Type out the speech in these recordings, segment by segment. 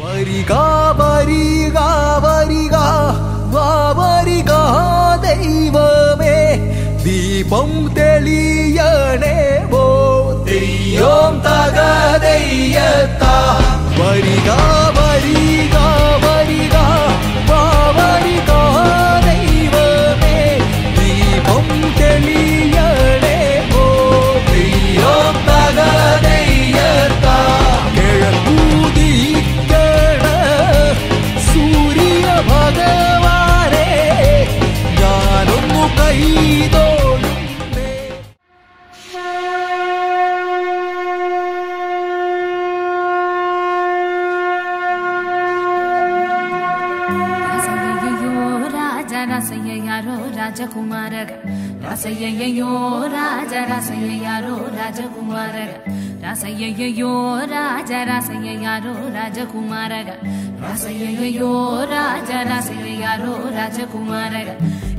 வரிகா வரிகா வரிகா வா வரிகா தெய்வமே. தீபம் தெளியனே ஓ தெய்யோம் தகதையத்தா. வரிகா ರಾಜ ರಸಯ್ಯ ಯಾರೋ ರಾಜಕುಮಾರಗ ರಸಯ್ಯಯ್ಯೋ ರಾಜ ರಸಯ್ಯ ಯಾರೋ ರಾಜಕುಮಾರಗ ರಸಯ್ಯಯ್ಯೋ ರಾಜ ರಸಯ್ಯ ಯಾರೋ ರಾಜಕುಮಾರಗ ರಸಯ್ಯಯ್ಯೋ ರಾಜ ರಸಯ್ಯ ಯಾರೋ ರಾಜಕುಮಾರಗ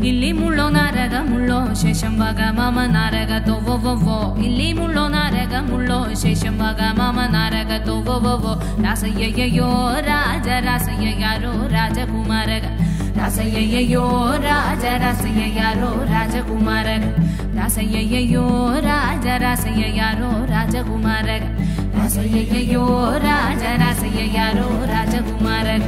ಇಲ್ಲಿ ಮುಳ್ಳೋ ನಾರಗ ಮುಳ್ಳೋ ಶೇಷಂಬಗ ಮಾಮ ನಾರಗ ತೋವೋ ಇಲ್ಲಿ ಮುಳ್ಳೋ ನಾರಗ ಮುಳ್ಳೋ ಶೇಷಂಬಗ ಮಾಮ ನಾರಗ ತೋವೋ ರಾಸಯ್ಯಯ್ಯೋ ರಾಜ ರಾಸಯ್ಯ ಯಾರೋ ರಾಜಕುಮಾರಗ ദാസയ്യയ്യോ രാജരാസയ്യാരോ രാജകുമാരൻ. ദാസയ്യയ്യോ രാജരാസയ്യാരോ രാജകുമാരൻ. ദാസയ്യയ്യോ രാജരാസയ്യാരോ രാജകുമാരൻ.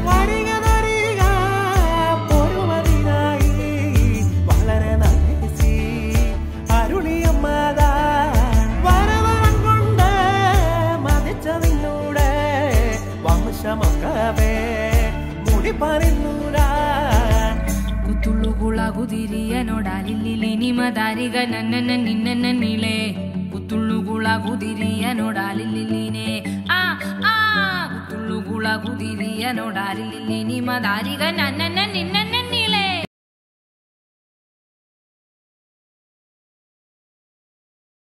വംശമൊക്കെ മുടി പറയുന്നൂരാ ಕುತ್ತುಳ್ಳುಗುಳ ಗುದಿರಿಯ ನೋಡಾಲಿಲ್ಲಿ ನಿಮ್ಮ ದಾರಿಗ ನನ್ನನ್ನ ನಿನ್ನನ್ನ ನೀಳೆ ಕುತ್ತುಳ್ಳುಗುಳ ಗುದಿರಿಯ ನೋಡಾಲಿಲ್ಲಿನೇ ಆ ಆ ಕುತ್ತುಳ್ಳುಗುಳ ಗುದಿರಿಯ ನೋಡಾಲಿಲ್ಲಿ ನಿಮ್ಮ ದಾರಿಗ ನನ್ನನ್ನ ನಿನ್ನ